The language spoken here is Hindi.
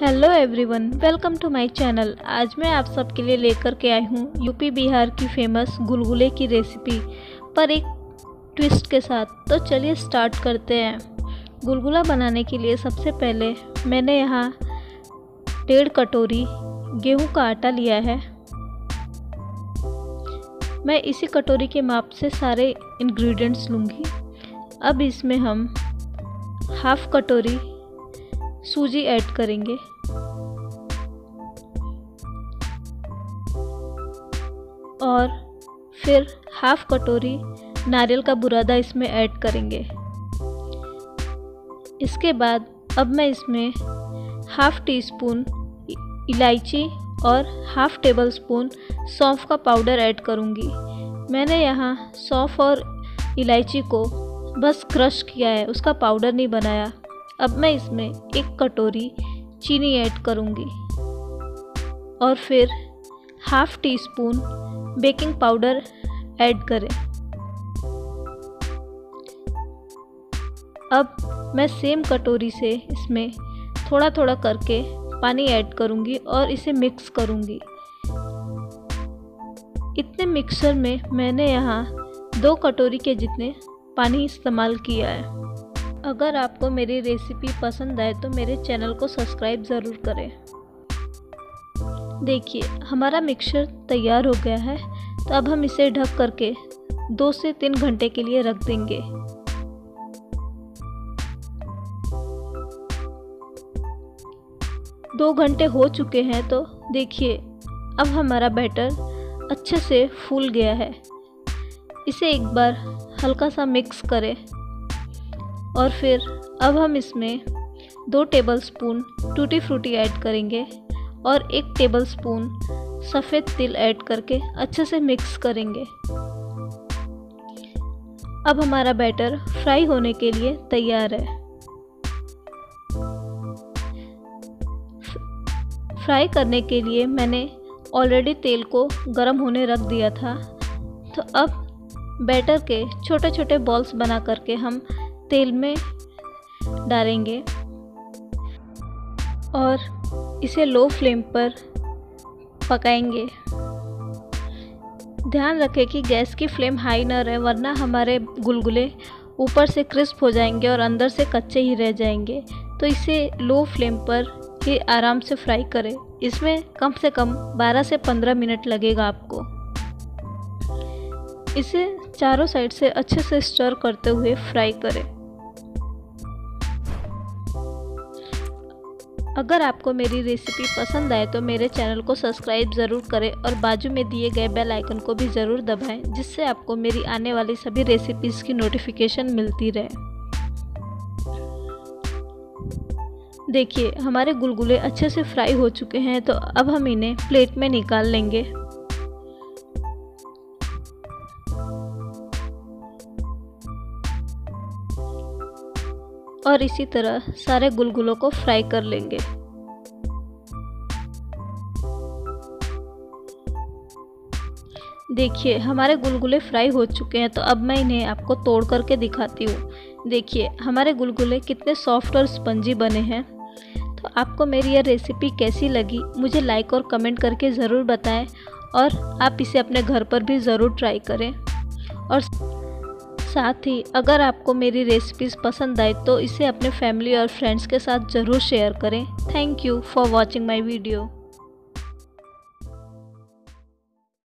Hello everyone welcome to my channel आज मैं आप सबके लिए लेकर के आई हूँ यूपी बिहार की फ़ेमस गुलगुले की रेसिपी पर एक ट्विस्ट के साथ। तो चलिए स्टार्ट करते हैं। गुलगुला बनाने के लिए सबसे पहले मैंने यहाँ डेढ़ कटोरी गेहूँ का आटा लिया है। मैं इसी कटोरी के माप से सारे इंग्रेडिएंट्स लूँगी। अब इसमें हम हाफ़ कटोरी सूजी ऐड करेंगे। और फिर हाफ़ कटोरी नारियल का बुरादा इसमें ऐड करेंगे। इसके बाद अब मैं इसमें हाफ़ टी स्पून इलायची और हाफ़ टेबल स्पून सौंफ का पाउडर ऐड करूँगी। मैंने यहाँ सौंफ और इलायची को बस क्रश किया है, उसका पाउडर नहीं बनाया। अब मैं इसमें एक कटोरी चीनी ऐड करूँगी। और फिर half teaspoon baking powder add करें। अब मैं सेम कटोरी से इसमें थोड़ा थोड़ा करके पानी ऐड करूँगी और इसे मिक्स करूँगी। इतने मिक्सर में मैंने यहाँ दो कटोरी के जितने पानी इस्तेमाल किया है। अगर आपको मेरी रेसिपी पसंद आए तो मेरे चैनल को सब्सक्राइब ज़रूर करें। देखिए, हमारा मिक्सचर तैयार हो गया है। तो अब हम इसे ढक करके दो से तीन घंटे के लिए रख देंगे। दो घंटे हो चुके हैं तो देखिए, अब हमारा बैटर अच्छे से फूल गया है। इसे एक बार हल्का सा मिक्स करें। और फिर अब हम इसमें दो tablespoon tutti frutti add करेंगे और एक टेबल स्पून सफ़ेद तिल ऐड करके अच्छे से मिक्स करेंगे। अब हमारा बैटर फ्राई होने के लिए तैयार है। फ्राई करने के लिए मैंने ऑलरेडी तेल को गर्म होने रख दिया था। तो अब बैटर के छोटे छोटे बॉल्स बना करके हम तेल में डालेंगे और इसे लो फ्लेम पर पकाएँगे। ध्यान रखें कि गैस की फ्लेम हाई ना रहे, वरना हमारे गुलगुले ऊपर से क्रिस्प हो जाएँगे और अंदर से कच्चे ही रह जाएँगे। तो इसे लो फ्लेम पर ही आराम से फ्राई करें। इसमें कम से कम 12 से 15 मिनट लगेगा आपको। इसे चारों साइड से अच्छे से स्टर करते हुए फ्राई करें। अगर आपको मेरी रेसिपी पसंद आए तो मेरे चैनल को सब्सक्राइब ज़रूर करें और बाजू में दिए गए बेल आइकन को भी ज़रूर दबाएँ, जिससे आपको मेरी आने वाली सभी रेसिपीज़ की नोटिफिकेशन मिलती रहे। देखिए, हमारे गुलगुले अच्छे से फ्राई हो चुके हैं तो अब हम इन्हें प्लेट में निकाल लेंगे। और इसी तरह सारे गुलगुलों को फ्राई कर लेंगे। देखिए, हमारे गुलगुले फ्राई हो चुके हैं तो अब मैं इन्हें आपको तोड़ करके दिखाती हूँ। देखिए, हमारे गुलगुले कितने सॉफ्ट और स्पंजी बने हैं। तो आपको मेरी यह रेसिपी कैसी लगी, मुझे लाइक और कमेंट करके ज़रूर बताएँ, और आप इसे अपने घर पर भी ज़रूर ट्राई करें। और साथ ही अगर आपको मेरी रेसिपीज़ पसंद आए तो इसे अपने फैमिली और फ्रेंड्स के साथ ज़रूर शेयर करें. Thank you for watching my video